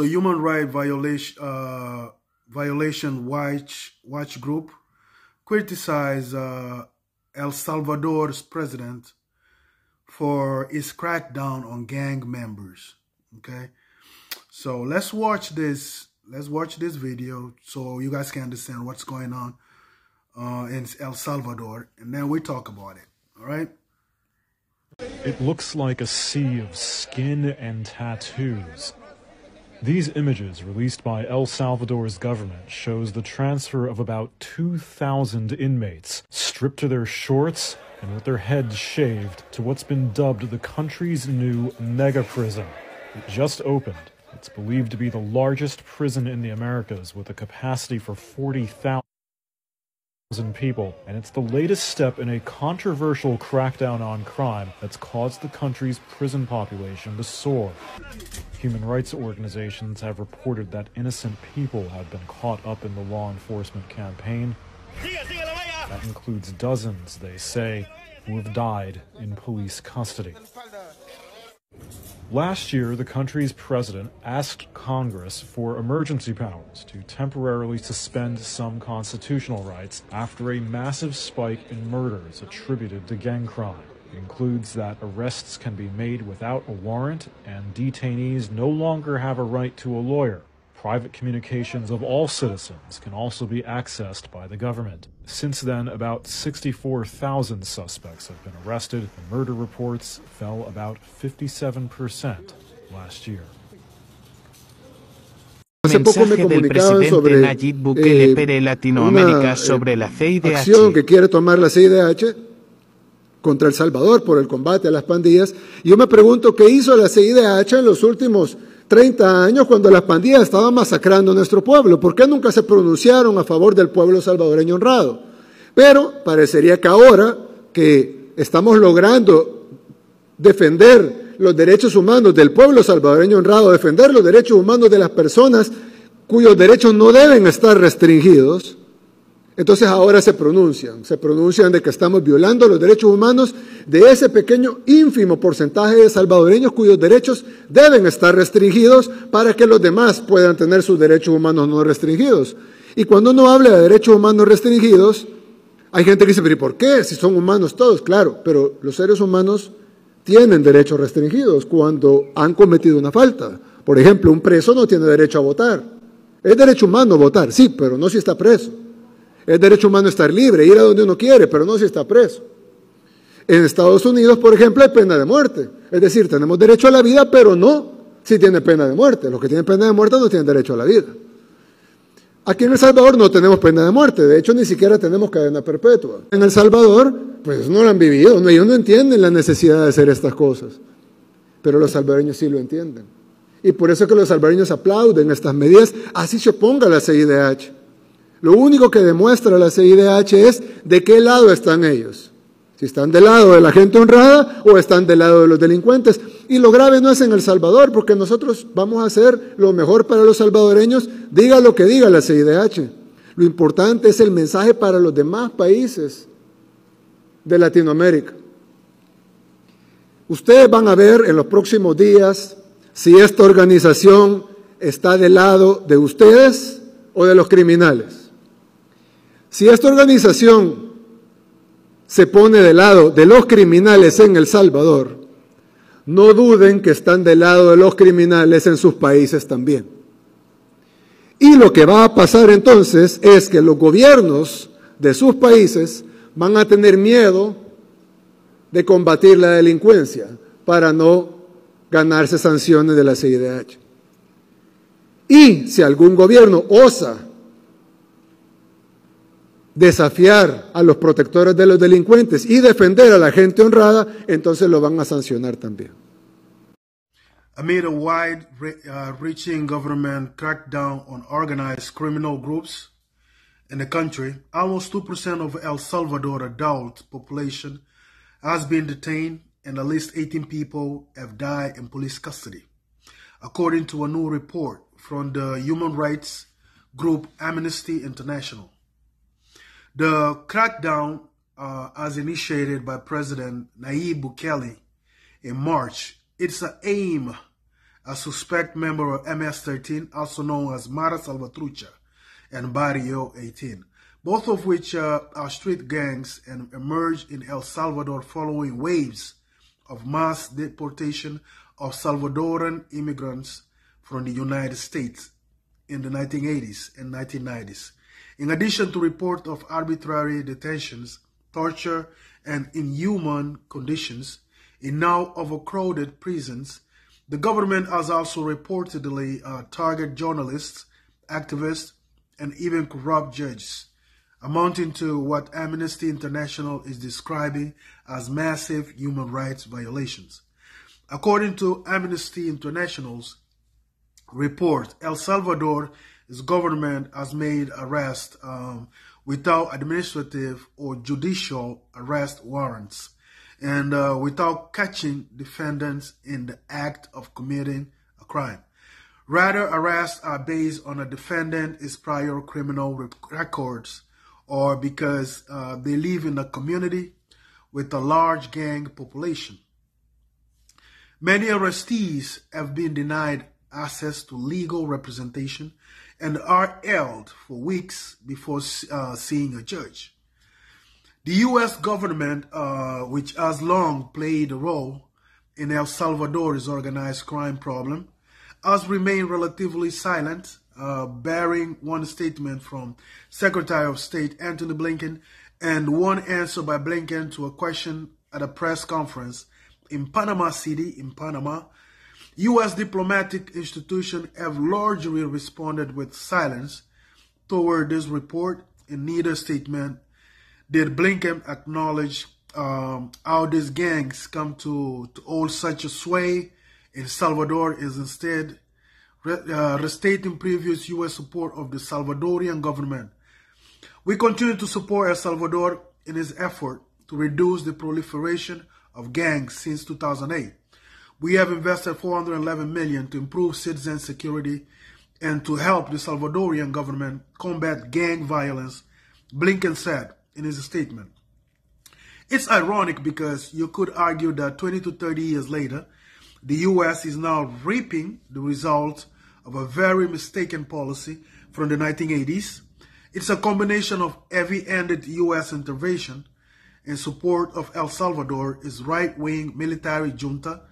So Human Rights Violation, uh, Violation Watch, Watch Group criticized uh, El Salvador's president for his crackdown on gang members. Okay, so let's watch this. Let's watch this video so you guys can understand what's going on uh, in El Salvador, and then we talk about it. All right. It looks like a sea of skin and tattoos. These images released by El Salvador's government shows the transfer of about 2,000 inmates stripped to their shorts and with their heads shaved to what's been dubbed the country's new mega prison. It just opened. It's believed to be the largest prison in the Americas with a capacity for 40,000 people, and it's the latest step in a controversial crackdown on crime that's caused the country's prison population to soar. Human rights organizations have reported that innocent people have been caught up in the law enforcement campaign. That includes dozens, they say, who have died in police custody. Last year, the country's president asked Congress for emergency powers to temporarily suspend some constitutional rights after a massive spike in murders attributed to gang crime. It includes that arrests can be made without a warrant and detainees no longer have a right to a lawyer. Private communications of all citizens can also be accessed by the government. Since then, about 64,000 suspects have been arrested. The murder reports fell about 57% last year. Hace poco me comunicaban sobre Nayib Bukele eh, Latinoamérica sobre la CIDH. acción que quiere tomar la CIDH contra El Salvador por el combate a las pandillas. Y yo me pregunto qué hizo la CIDH en los últimos 30 años cuando las pandillas estaban masacrando a nuestro pueblo. ¿Por qué nunca se pronunciaron a favor del pueblo salvadoreño honrado? Pero parecería que ahora que estamos logrando defender los derechos humanos del pueblo salvadoreño honrado, defender los derechos humanos de las personas cuyos derechos no deben estar restringidos, entonces ahora se pronuncian, se pronuncian de que estamos violando los derechos humanos de ese pequeño ínfimo porcentaje de salvadoreños cuyos derechos deben estar restringidos para que los demás puedan tener sus derechos humanos no restringidos. Y cuando uno habla de derechos humanos restringidos, hay gente que dice, pero ¿y por qué? Si son humanos todos, claro, pero los seres humanos tienen derechos restringidos cuando han cometido una falta. Por ejemplo, un preso no tiene derecho a votar. Es derecho humano votar, sí, pero no si está preso. Es derecho humano estar libre, ir a donde uno quiere, pero no si está preso. En Estados Unidos, por ejemplo, hay pena de muerte. Es decir, tenemos derecho a la vida, pero no si tiene pena de muerte. Los que tienen pena de muerte no tienen derecho a la vida. Aquí en El Salvador no tenemos pena de muerte, de hecho ni siquiera tenemos cadena perpetua. En El Salvador, pues no lo han vivido, ellos no entienden la necesidad de hacer estas cosas, pero los salvadoreños sí lo entienden. Y por eso que los salvadoreños aplauden estas medidas, así se oponga la CIDH. Lo único que demuestra la CIDH es de qué lado están ellos. Si están del lado de la gente honrada o están del lado de los delincuentes. Y lo grave no es en El Salvador, porque nosotros vamos a hacer lo mejor para los salvadoreños, diga lo que diga la CIDH. Lo importante es el mensaje para los demás países de Latinoamérica. Ustedes van a ver en los próximos días si esta organización está del lado de ustedes o de los criminales. Si esta organización se pone del lado de los criminales en El Salvador, no duden que están del lado de los criminales en sus países también. Y lo que va a pasar entonces es que los gobiernos de sus países van a tener miedo de combatir la delincuencia para no ganarse sanciones de la CIDH. Y si algún gobierno osa desafiar a los protectores de los delincuentes y defender a la gente honrada, entonces lo van a sancionar también. Amid a wide-reaching uh, government crackdown on organized criminal groups in the country, almost 2% of El Salvador adult population has been detained and at least 18 people have died in police custody, according to a new report from the human rights group Amnesty International. The crackdown, uh, as initiated by President Nayib Bukele in March, it's an aim a suspect member of MS-13, also known as Mara Salvatrucha, and Barrio 18, both of which uh, are street gangs and emerged in El Salvador following waves of mass deportation of Salvadoran immigrants from the United States in the 1980s and 1990s. In addition to reports of arbitrary detentions, torture, and inhuman conditions in now overcrowded prisons, the government has also reportedly uh, targeted journalists, activists, and even corrupt judges, amounting to what Amnesty International is describing as massive human rights violations. According to Amnesty International's report, El Salvador's government has made arrests um, without administrative or judicial arrest warrants and uh, without catching defendants in the act of committing a crime. Rather, arrests are based on a defendant's prior criminal records or because uh, they live in a community with a large gang population. Many arrestees have been denied access to legal representation and are held for weeks before uh, seeing a judge. The U.S. government, uh, which has long played a role in El Salvador's organized crime problem, has remained relatively silent, uh, bearing one statement from Secretary of State Antony Blinken and one answer by Blinken to a question at a press conference in Panama City, in Panama, U.S. diplomatic institutions have largely responded with silence toward this report. In neither statement did Blinken acknowledge um, how these gangs come to, to hold such a sway in Salvador is instead uh, restating previous U.S. support of the Salvadorian government. We continue to support El Salvador in its effort to reduce the proliferation of gangs since 2008. We have invested 411 million to improve citizen security and to help the Salvadorian government combat gang violence, Blinken said in his statement. It's ironic because you could argue that 20 to 30 years later, the U.S. is now reaping the results of a very mistaken policy from the 1980s. It's a combination of heavy-handed U.S. intervention in support of El Salvador's right-wing military junta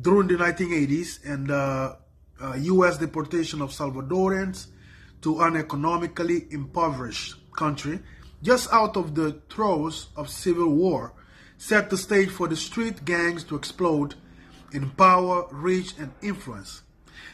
during the 1980s and uh, uh, U.S. deportation of Salvadorans to an economically impoverished country just out of the throes of civil war set the stage for the street gangs to explode in power, reach, and influence.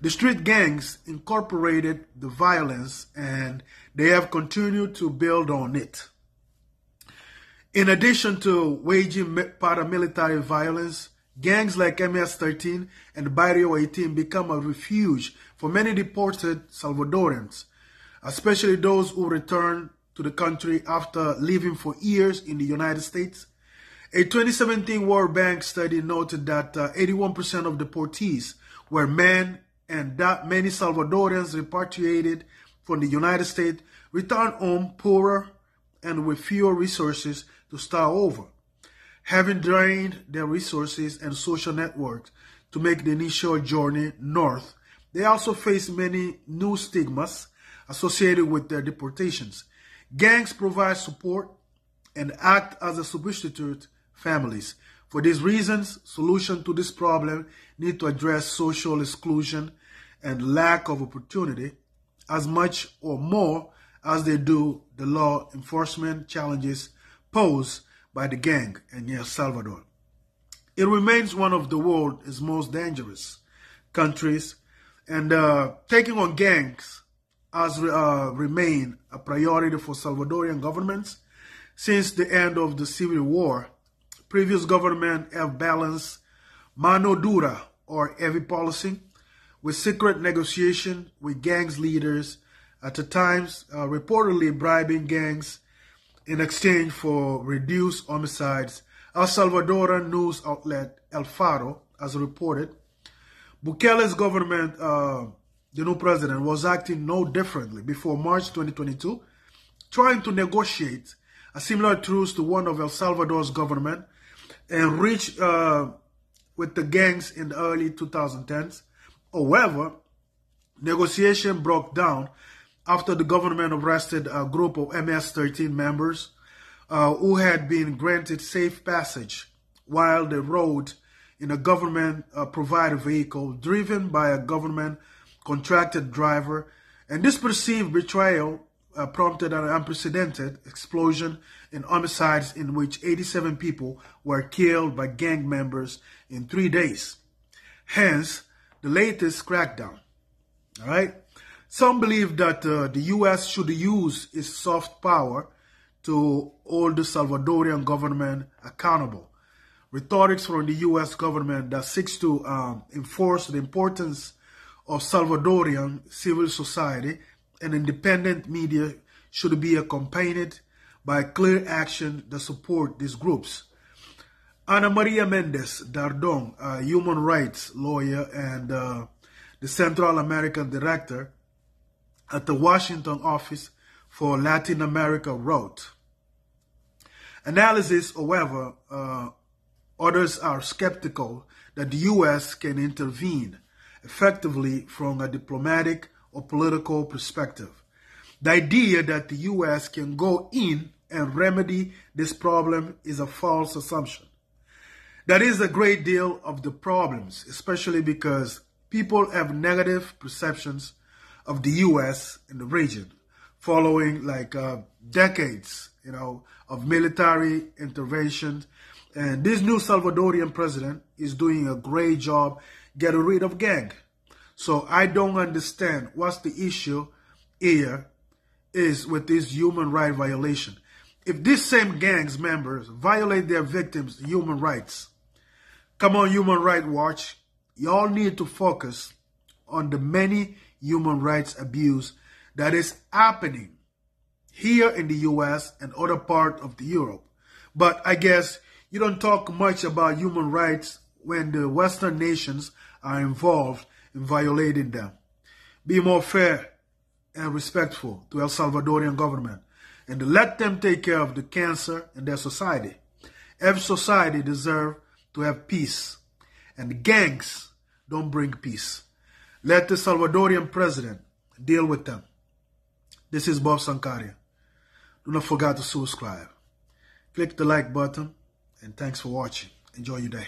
The street gangs incorporated the violence and they have continued to build on it. In addition to waging paramilitary violence, gangs like MS-13 and Barrio 18 become a refuge for many deported Salvadorans, especially those who return to the country after living for years in the United States. A 2017 World Bank study noted that 81% uh, of deportees were men and that many Salvadorans repatriated from the United States returned home poorer and with fewer resources to start over, having drained their resources and social networks to make the initial journey north. They also face many new stigmas associated with their deportations. Gangs provide support and act as a substitute families. For these reasons, solution to this problem need to address social exclusion and lack of opportunity as much or more as they do the law enforcement challenges posed by the gang in El Salvador. It remains one of the world's most dangerous countries, and uh, taking on gangs has uh, remained a priority for Salvadorian governments since the end of the civil war. Previous governments have balanced mano dura or heavy policy with secret negotiation with gangs leaders at the times uh, reportedly bribing gangs in exchange for reduced homicides. El Salvadoran news outlet El Faro has reported Bukele's government, uh, the new president, was acting no differently before March 2022, trying to negotiate a similar truce to one of El Salvador's government and reach uh, with the gangs in the early 2010s However, negotiation broke down after the government arrested a group of MS-13 members uh, who had been granted safe passage while they rode in a government-provided uh, vehicle driven by a government-contracted driver. And this perceived betrayal uh, prompted an unprecedented explosion in homicides in which 87 people were killed by gang members in three days. Hence, the latest crackdown. All right. Some believe that uh, the U.S. should use its soft power to hold the Salvadorian government accountable. Rhetorics from the U.S. government that seeks to um, enforce the importance of Salvadorian civil society and independent media should be accompanied by clear action that support these groups. Ana Maria Mendez Dardon, a human rights lawyer and uh, the Central American director at the Washington office for Latin America, wrote, Analysis, however, uh, others are skeptical that the U.S. can intervene effectively from a diplomatic or political perspective. The idea that the U.S. can go in and remedy this problem is a false assumption. That is a great deal of the problems, especially because people have negative perceptions of the U.S. in the region following like uh, decades, you know, of military intervention. And this new Salvadorian president is doing a great job getting rid of gang. So I don't understand what's the issue here is with this human right violation. If these same gangs members violate their victims' human rights, come on, Human Rights Watch, y'all need to focus on the many human rights abuse that is happening here in the US and other part of the Europe. But I guess you don't talk much about human rights when the Western nations are involved in violating them. Be more fair and respectful to El Salvadorian government and let them take care of the cancer in their society. Every society deserves to have peace, and gangs don't bring peace. Let the Salvadorian president deal with them. This is Bob Sankarian. Do not forget to subscribe. Click the like button, and thanks for watching. Enjoy your day.